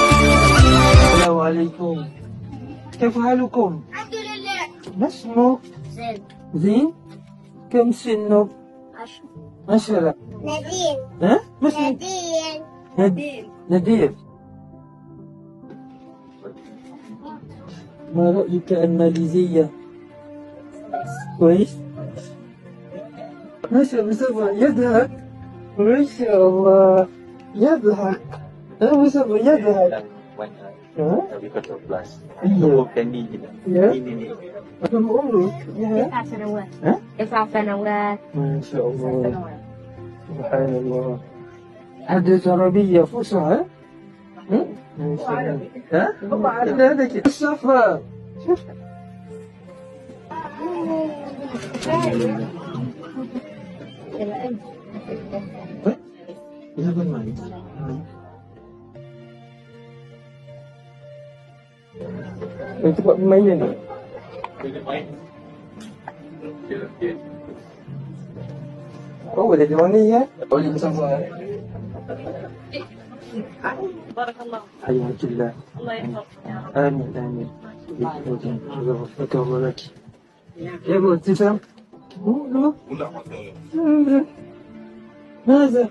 السلام عليكم كيف حالكم؟ الحمد لله ما اسمك؟ زين زين؟ كم سنك؟ عشرة عشرة نادين ها؟ اسمك؟ نادين ند- ما رأيك الماليزية؟ كويس؟ ما شاء الله يضحك ما شاء الله يضحك ها ما شاء الله يضحك ها؟ Tapi kau plus. Iya. Bukan ni. Ya. Ini ni. عمرك؟ يا تسع سنوات ها؟ تسع سنوات ما شاء الله سبحان الله حدث عربية فصحى ها؟ ما شاء الله ها؟ هم عارفين هذا كده الصفا شوف يلا معي Itu buat permainan ni. Oh, boleh di mana ya? Boleh bersama. بارك الله حياك الله. الله يحفظك يا رب الله لك. يا أبو ابتسام. ماذا؟ ماذا؟